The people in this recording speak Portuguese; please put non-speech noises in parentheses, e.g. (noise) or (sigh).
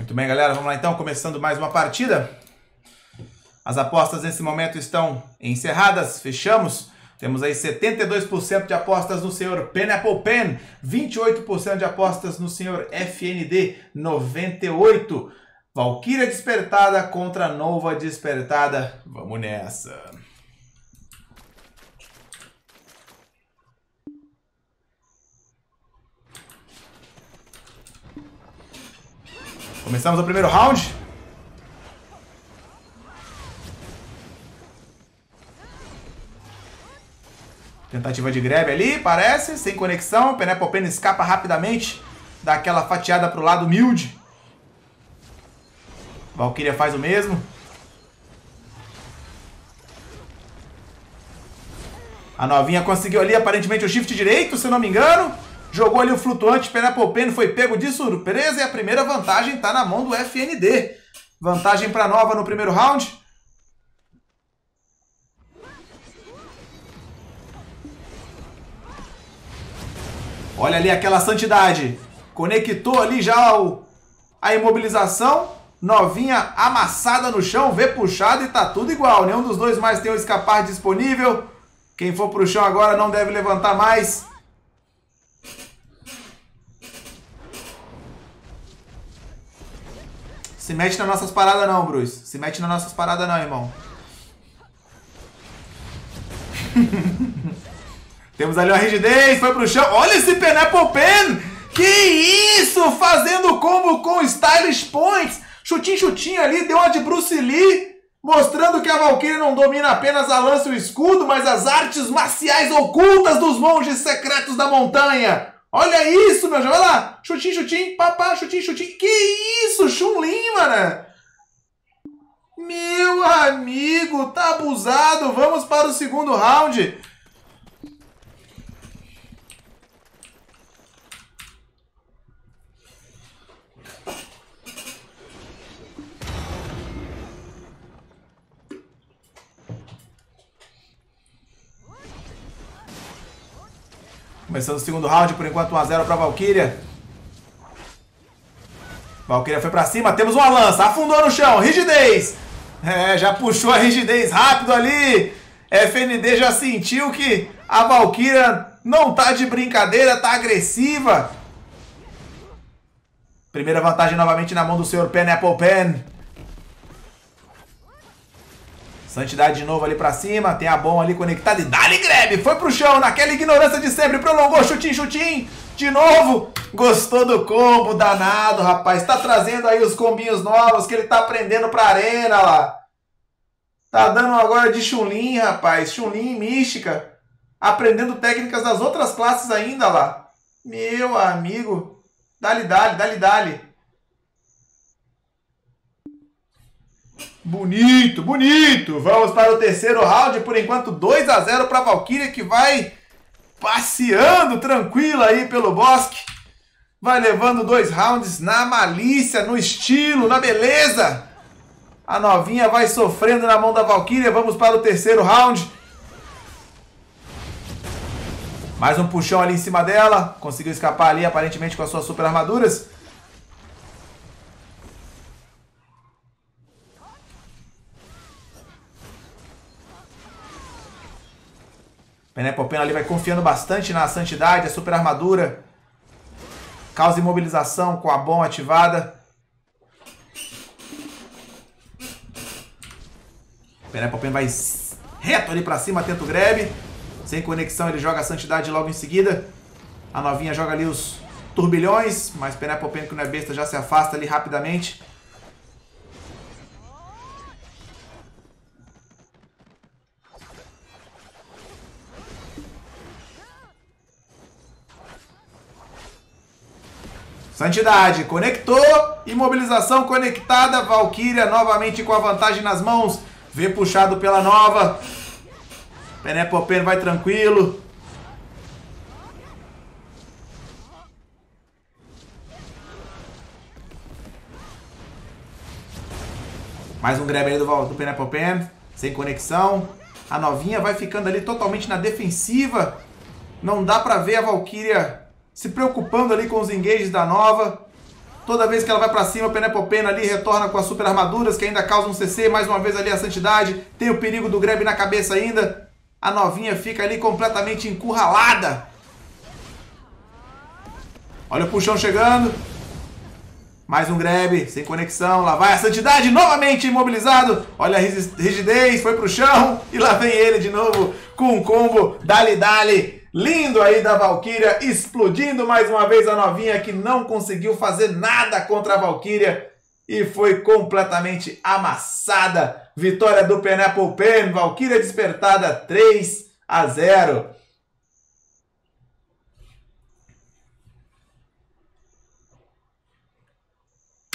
Muito bem, galera. Vamos lá então, começando mais uma partida. As apostas nesse momento estão encerradas, fechamos. Temos aí 72% de apostas no senhor Pineapple Pen, 28% de apostas no senhor FND, 98%. Valkyria Despertada contra Nova Despertada. Vamos nessa. Começamos o primeiro round. Tentativa de grab ali, parece, sem conexão. Pineapple Pen escapa rapidamente, dá aquela fatiada pro lado humilde. Valkyria faz o mesmo. A novinha conseguiu ali aparentemente o shift direito, se eu não me engano. Jogou ali o flutuante, Pineapple Pen foi pego de surpresa e a primeira vantagem está na mão do FND. Vantagem para Nova no primeiro round. Olha ali aquela santidade. Conectou ali já o, a imobilização. Novinha amassada no chão, vê puxado e tá tudo igual. Nenhum dos dois mais tem o escapar disponível. Quem for pro chão agora não deve levantar mais. Se mete nas nossas paradas não, Bruce. Se mete nas nossas paradas não, irmão. (laughs) Temos ali uma rigidez, foi pro chão. Olha esse Pineapple Pen! Que isso! Fazendo combo com Stylish Points. Chutinho, chutinho ali, deu uma de Bruce Lee. Mostrando que a Valkyrie não domina apenas a lança e o escudo, mas as artes marciais ocultas dos monges secretos da montanha. Olha isso, meu jovem. Olha lá. Chutinho, chutinho, papá, chutinho, chutinho. Que isso, Chun-Li, mano. Meu amigo, tá abusado. Vamos para o segundo round. Começando o segundo round, por enquanto 1x0 para Valkyria. Valkyria foi para cima, temos uma lança, afundou no chão, rigidez. É, já puxou a rigidez rápido ali. FND já sentiu que a Valkyria não tá de brincadeira, tá agressiva. Primeira vantagem novamente na mão do senhor Pineapple Pen. Santidade de novo ali pra cima, tem a bomba ali conectada e dá-lhe grab, foi pro chão, naquela ignorância de sempre, prolongou, chutinho, chutinho, de novo, gostou do combo, danado, rapaz, tá trazendo aí os combinhos novos que ele tá aprendendo pra arena lá. Tá dando agora de Chun-Li, rapaz, Chun-Li mística, aprendendo técnicas das outras classes ainda lá. Meu amigo, dá-lhe, dá-lhe, dá-lhe, dá-lhe. Bonito, bonito. Vamos para o terceiro round. Por enquanto, 2 a 0 para a Valkyria, que vai passeando tranquila aí pelo bosque. Vai levando dois rounds na malícia, no estilo, na beleza. A novinha vai sofrendo na mão da Valkyria. Vamos para o terceiro round. Mais um puxão ali em cima dela. Conseguiu escapar ali, aparentemente, com as suas super armaduras. Penelope ali vai confiando bastante na santidade, a super armadura. Causa imobilização com a bomba ativada. Penelope vai reto ali pra cima, tenta o grab. Sem conexão, ele joga a santidade logo em seguida. A novinha joga ali os turbilhões, mas Penelope, que não é besta, já se afasta ali rapidamente. Santidade, conectou, imobilização conectada, Valkyria novamente com a vantagem nas mãos, vê puxado pela nova, Penelope vai tranquilo. Mais um grab aí do, do Penelope sem conexão. A novinha vai ficando ali totalmente na defensiva. Não dá pra ver a Valkyria se preocupando ali com os engages da nova. Toda vez que ela vai para cima, Penepopena ali retorna com as super armaduras que ainda causam CC. Mais uma vez ali a Santidade. Tem o perigo do grab na cabeça ainda. A novinha fica ali completamente encurralada. Olha o puxão chegando. Mais um grab, sem conexão. Lá vai a Santidade novamente imobilizado. Olha a rigidez, foi pro chão. E lá vem ele de novo com um combo. Dali, dali. Lindo aí da Valkyria, explodindo mais uma vez a novinha que não conseguiu fazer nada contra a Valkyria e foi completamente amassada. Vitória do Pineapple Pen, Valkyria despertada 3 a 0.